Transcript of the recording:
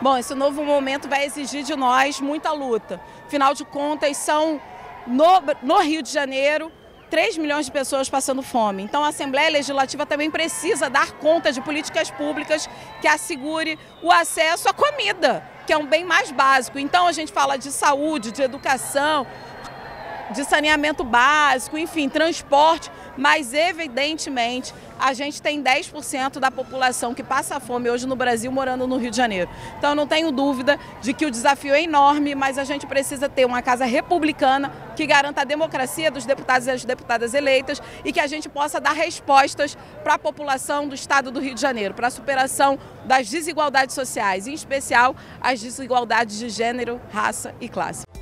Bom, esse novo momento vai exigir de nós muita luta. Afinal de contas, são no, no Rio de Janeiro 3 milhões de pessoas passando fome. Então a Assembleia Legislativa também precisa dar conta de políticas públicas que assegure o acesso à comida, que é um bem mais básico. Então a gente fala de saúde, de educação, de saneamento básico, enfim, transporte, mas evidentemente a gente tem 10% da população que passa fome hoje no Brasil morando no Rio de Janeiro. Então não tenho dúvida de que o desafio é enorme, mas a gente precisa ter uma casa republicana que garanta a democracia dos deputados e das deputadas eleitas e que a gente possa dar respostas para a população do estado do Rio de Janeiro, para a superação das desigualdades sociais, em especial as desigualdades de gênero, raça e classe.